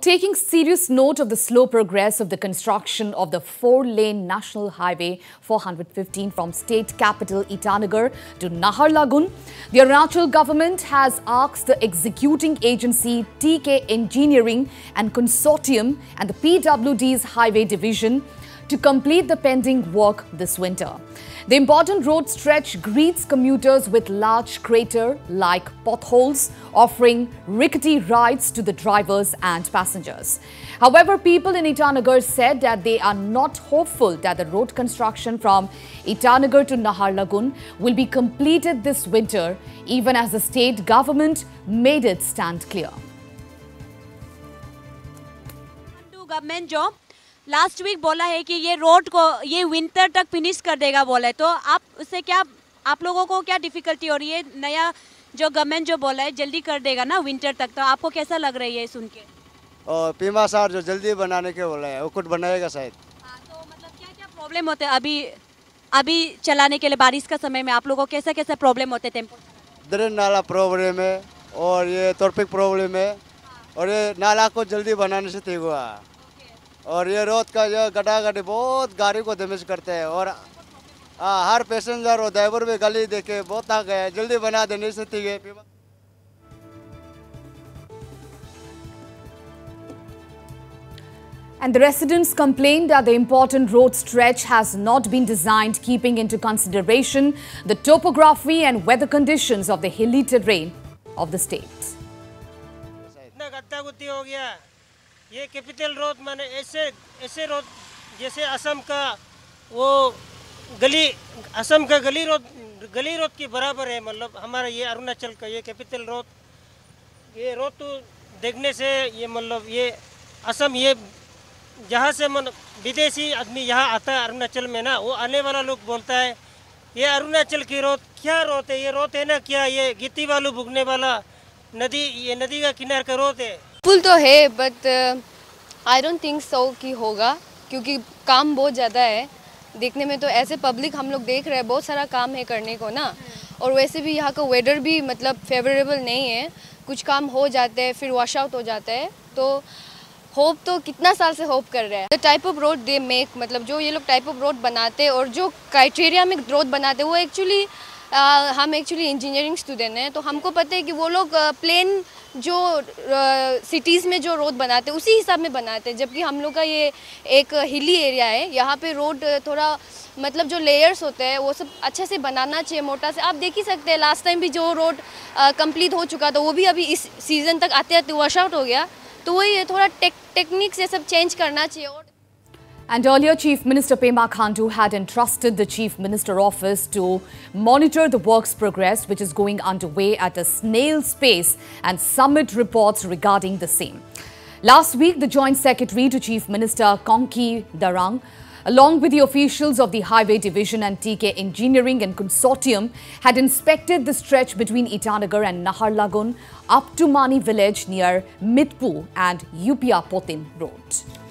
Taking serious note of the slow progress of the construction of the four-lane National Highway 415 from state capital Itanagar to Naharlagun, the Arunachal government has asked the executing agency TK Engineering and Consortium and the PWD's Highway Division to complete the pending work this winter. The important road stretch greets commuters with large crater-like potholes, offering rickety rides to the drivers and passengers. However, people in Itanagar said that they are not hopeful that the road construction from Itanagar to Naharlagun will be completed this winter, even as the state government made it stand clear. Government job last week बोला है कि ये road को ये winter तक finish कर देगा बोला है। तो आप उससे क्या आप लोगों को क्या डिफिकल्टी हो रही है? नया जो गवर्नमेंट जो बोला है जल्दी कर देगा ना विंटर तक? तो आपको कैसा लग रही है सुन के? और पीमा सार जो जल्दी बनाने के बोला है वो कुछ बनाएगा शायद? हाँ, तो मतलब क्या क्या प्रॉब्लम होते हैं? अभी अभी चलाने के लिए बारिश का समय में आप लोगों को कैसे कैसे प्रॉब्लम होते टेंपो ड्रेन नाला प्रॉब्लम है और ये टॉपिक प्रॉब्लम है और ये नाला को जल्दी बनाने से ठीक हुआ। और ये रोड का जो गड्ढा गड्ढी बहुत गाड़ी को डैमेज करते हैं और हाँ हर पैसेंजर और ड्राइवर भी गली देखे बहुत थक गए जल्दी बना देने से ठीक है And the residents complained that the important road stretch has not been designed keeping into consideration the topography and weather conditions of the hilly terrain of the state. ये कैपिटल रोड माने ऐसे ऐसे रोड जैसे असम का वो गली, असम का गली रोड गली रोड के बराबर है मतलब हमारा ये अरुणाचल का ये कैपिटल रोड। ये रोड तो देखने से ये मतलब ये असम ये जहाँ से मन विदेशी आदमी यहाँ आता है अरुणाचल में ना, वो आने वाला लोग बोलता है, ये अरुणाचल की रोड, क्या रोड है? ये रोड है ना क्या? ये गिट्टी वालू भुगने वाला नदी, ये नदी का किनार का रोड है। पुल तो है but I don't think so कि होगा क्योंकि काम बहुत ज़्यादा है। देखने में तो ऐसे पब्लिक हम लोग देख रहे हैं बहुत सारा काम है करने को ना। और वैसे भी यहाँ का वेदर भी मतलब फेवरेबल नहीं है। कुछ काम हो जाते हैं फिर वॉश आउट हो जाता है। तो होप तो कितना साल से होप कर रहे हैं। The type of road they make मतलब जो ये लोग टाइप ऑफ़ रोड बनाते हैं और जो क्राइटेरिया में रोड बनाते हैं वो एक्चुअली हम एक्चुअली इंजीनियरिंग स्टूडेंट हैं तो हमको पता है कि वो लोग प्लेन जो सिटीज़ में जो रोड बनाते उसी हिसाब में बनाते हैं। जबकि हम लोग का ये एक हिली एरिया है, यहाँ पे रोड थोड़ा मतलब जो लेयर्स होते हैं, वो सब अच्छे से बनाना चाहिए, मोटा से। आप देख ही सकते हैं लास्ट टाइम भी जो रोड कंप्लीट हो चुका था, वो भी अभी इस सीज़न तक आते आते वॉश आउट हो गया। तो वही थोड़ा टेक टेक्निक से सब चेंज करना चाहिए, और And earlier, Chief Minister Pema Khandu had entrusted the Chief Minister office to monitor the work's progress, which is going underway at a snail's pace, and submit reports regarding the same. Last week, the Joint Secretary to Chief Minister Konki Darang, along with the officials of the Highway Division and TK Engineering and Consortium, had inspected the stretch between Itanagar and Naharlagun up to Mani village near Mitpu and Upia Potin Road.